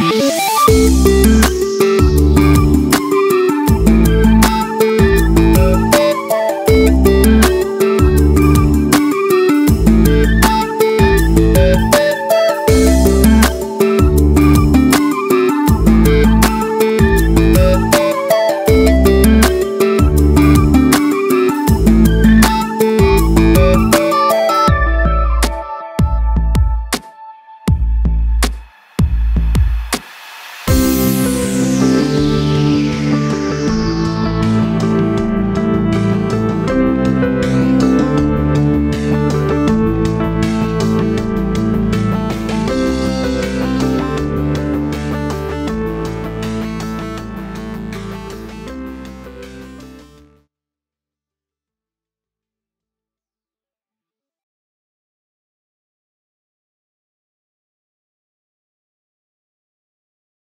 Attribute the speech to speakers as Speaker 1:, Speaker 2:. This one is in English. Speaker 1: Bye.